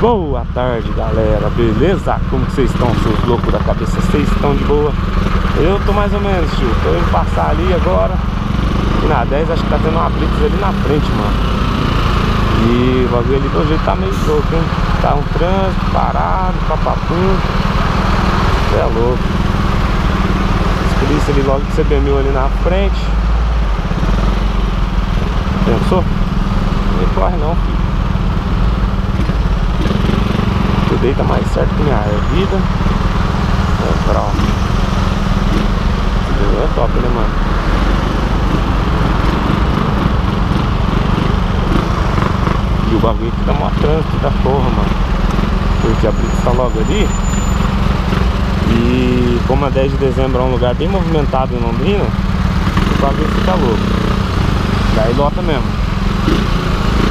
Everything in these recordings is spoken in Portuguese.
Boa tarde, galera. Beleza? Como que vocês estão, seus loucos da cabeça? Vocês estão de boa? Eu tô mais ou menos, tio. Tô indo passar ali agora. E na 10 acho que tá tendo uma blitz ali na frente, mano. E o bagulho ali do jeito tá meio louco, hein? Tá um trânsito parado, papapum. é louco. Os polícia ali logo que você CB1000 ali na frente. Pensou? Não corre não, filho. deita mais certo que minha vida. É pra É top, né, mano? E o bagulho fica mó trânsito da porra, mano. Porque a Blitz tá logo ali. E como a 10 de dezembro é um lugar bem movimentado em Londrina, o bagulho fica louco. Daí lota mesmo.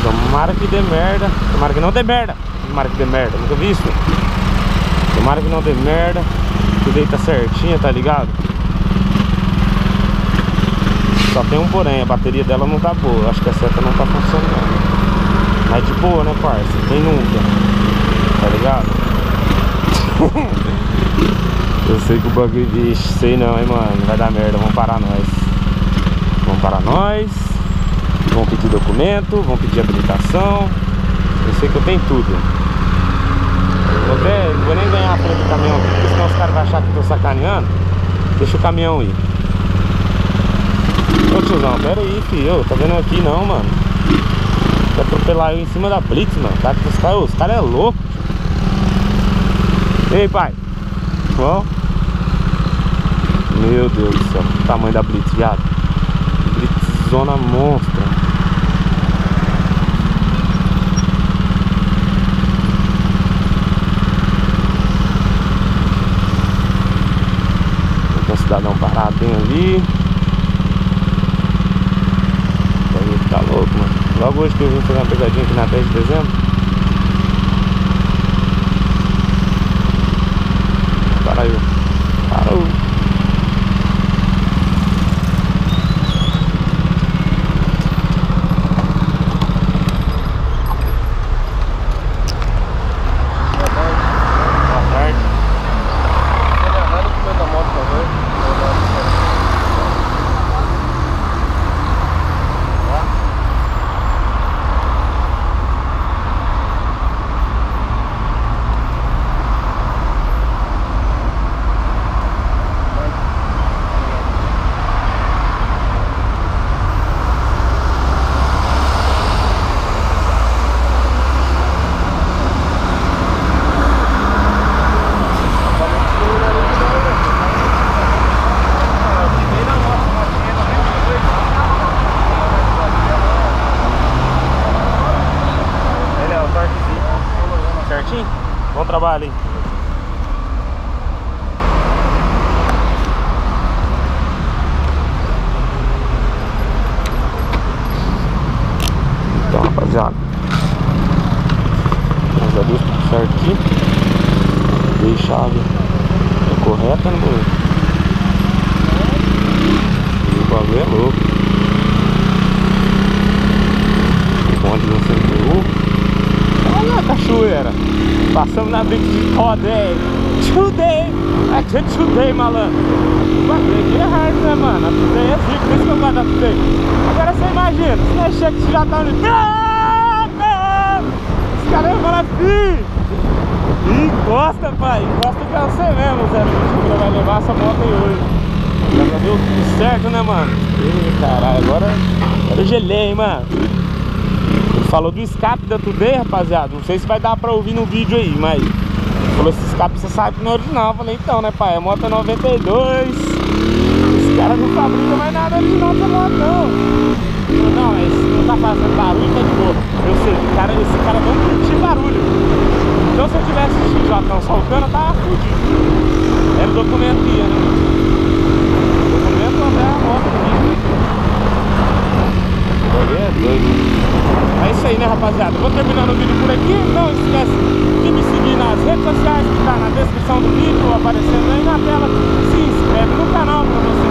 Tomara que dê merda. Tomara que não dê merda. Tomara que dê merda, nunca vi isso Tomara que não dê merda Que deita certinha, tá ligado? Só tem um porém, a bateria dela não tá boa Acho que a seta não tá funcionando Mas de boa, né, parça? Quem nunca? Tá ligado? Eu sei que o bagulho, vixe, sei não, hein, mano Vai dar merda, vamos parar nós Vamos parar nós Vão pedir documento, vão pedir habilitação Eu sei que eu tenho tudo Vou, ver, vou nem ganhar a frente do caminhão porque senão os caras vão achar que eu tô sacaneando. Deixa o caminhão ir. Ô tiozão, pera aí, filho. Tá vendo aqui não, mano. Vai atropelar eu em cima da Blitz, mano. Tá, os caras cara é louco. Ei, pai. Bom? Meu Deus do céu. O tamanho da Blitz, viado. Blitz zona monstra. Parado bem ali. Tá louco, mano. Logo hoje que eu vim fazer uma pegadinha aqui na 10 de dezembro. Trabalho, hein? Então, rapaziada. Graças a Deus, tudo certo aqui. Dei chave é correta, né, o bagulho é louco. O bonde não CPU. Cachoeira. Passamos na Big Today. Today. É today, malandro. Bagulho aqui é hard, né, mano? A Today é zico, por isso que eu gosto da Today. Agora você imagina, se mexer que você já tá no... Os caras vão falar assim. Encosta, pai. Encosta que é você mesmo, Zé. Você vai levar essa moto aí hoje. Já deu tudo certo, né, mano? Ih, caralho, agora, agora eu gelei, hein, mano. Falou do escape da Today, rapaziada. Não sei se vai dar pra ouvir no vídeo aí, mas... Falou, esse escape você sabe que não é original. Eu falei, então, né, pai? É moto 92. Os caras não fabricam mais nada original dessa moto, não. Falei, não, mas não tá fazendo barulho, tá de boa. Eu sei, cara, esse cara não curte barulho. Então se eu tivesse XJ soltando, eu tava fudido. Era o documento que ia, né? O documento até a moto aqui. É doido. É isso aí, né, rapaziada? Vou terminando o vídeo por aqui. Não esquece de me seguir nas redes sociais que tá na descrição do vídeo, aparecendo aí na tela. Se inscreve no canal para você